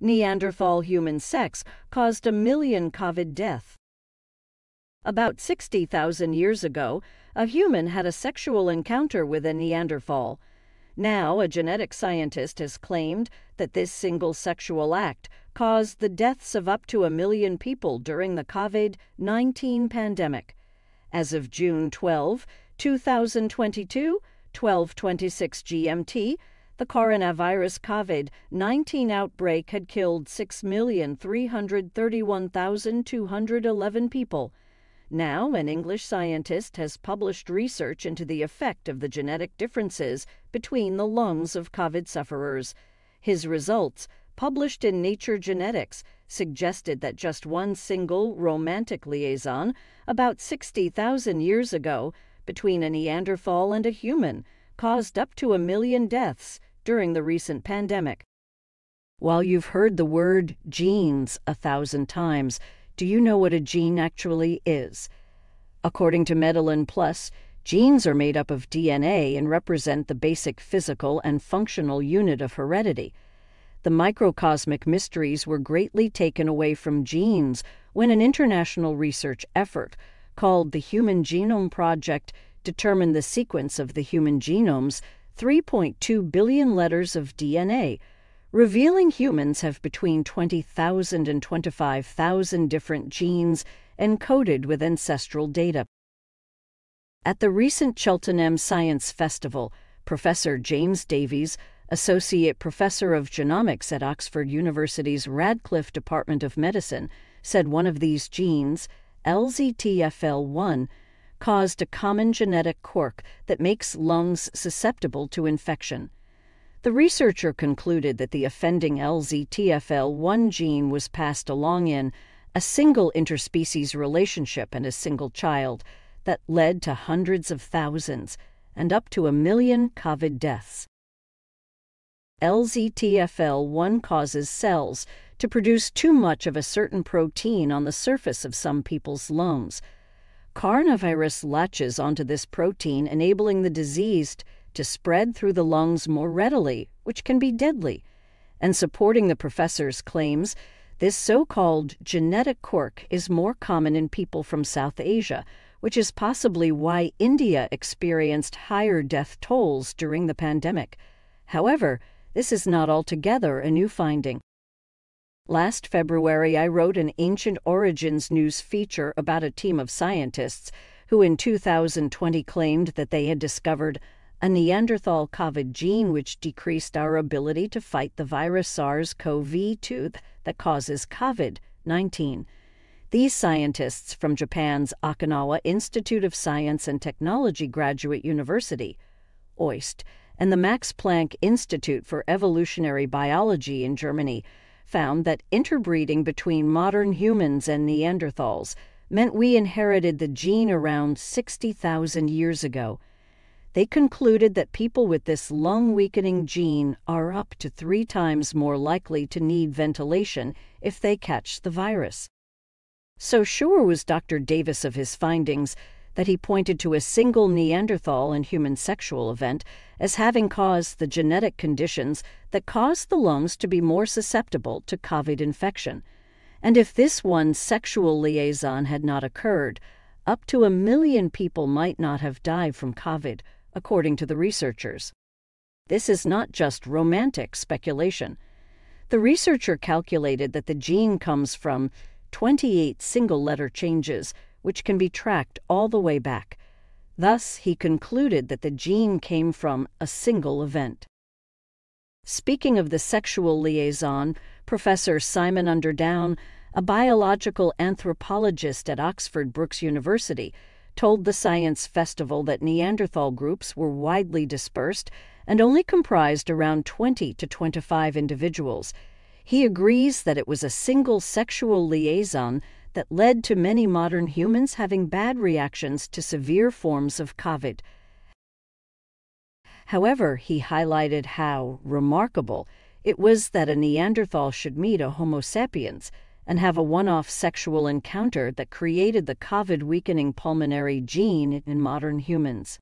Neanderthal human sex caused a million COVID deaths. About 60,000 years ago, a human had a sexual encounter with a Neanderthal. Now, a genetic scientist has claimed that this single sexual act caused the deaths of up to a million people during the COVID 19 pandemic. As of June 12, 2022, 1226 GMT, the coronavirus COVID 19 outbreak had killed 6,331,211 people. Now, an English scientist has published research into the effect of the genetic differences between the lungs of COVID sufferers. His results, published in Nature Genetics, suggested that just one single romantic liaison, about 60,000 years ago, between a Neanderthal and a human, caused up to a million deaths during the recent pandemic. While you've heard the word genes a thousand times, do you know what a gene actually is? According to MedlinePlus, genes are made up of DNA and represent the basic physical and functional unit of heredity. The microcosmic mysteries were greatly taken away from genes when an international research effort called the Human Genome Project determined the sequence of the human genome's 3.2 billion letters of DNA revealing humans have between 20,000 and 25,000 different genes encoded with ancestral data. At the recent Cheltenham Science Festival, Professor James Davies, Associate Professor of Genomics at Oxford University's Radcliffe Department of Medicine, said one of these genes, LZTFL1, caused a common genetic quirk that makes lungs susceptible to infection. The researcher concluded that the offending LZTFL1 gene was passed along in a single interspecies relationship and a single child that led to hundreds of thousands and up to a million COVID deaths. LZTFL1 causes cells to produce too much of a certain protein on the surface of some people's lungs. Coronavirus latches onto this protein, enabling the diseased to spread through the lungs more readily, which can be deadly. And supporting the professor's claims, this so called genetic quirk is more common in people from South Asia, which is possibly why India experienced higher death tolls during the pandemic. However, this is not altogether a new finding. Last February, I wrote an Ancient Origins news feature about a team of scientists who in 2020 claimed that they had discovered a Neanderthal COVID gene which decreased our ability to fight the virus SARS CoV 2 that causes COVID 19. These scientists from Japan's Okinawa Institute of Science and Technology Graduate University, OIST, and the Max Planck Institute for Evolutionary Biology in Germany found that interbreeding between modern humans and Neanderthals meant we inherited the gene around 60,000 years ago they concluded that people with this lung weakening gene are up to three times more likely to need ventilation if they catch the virus. So sure was Dr. Davies of his findings that he pointed to a single Neanderthal and human sexual event as having caused the genetic conditions that caused the lungs to be more susceptible to COVID infection. And if this one sexual liaison had not occurred, up to a million people might not have died from COVID according to the researchers. This is not just romantic speculation. The researcher calculated that the gene comes from 28 single letter changes, which can be tracked all the way back. Thus, he concluded that the gene came from a single event. Speaking of the sexual liaison, Professor Simon Underdown, a biological anthropologist at Oxford Brookes University, told the Science Festival that Neanderthal groups were widely dispersed and only comprised around 20 to 25 individuals. He agrees that it was a single sexual liaison that led to many modern humans having bad reactions to severe forms of COVID. However, he highlighted how remarkable it was that a Neanderthal should meet a Homo sapiens and have a one off sexual encounter that created the COVID weakening pulmonary gene in modern humans.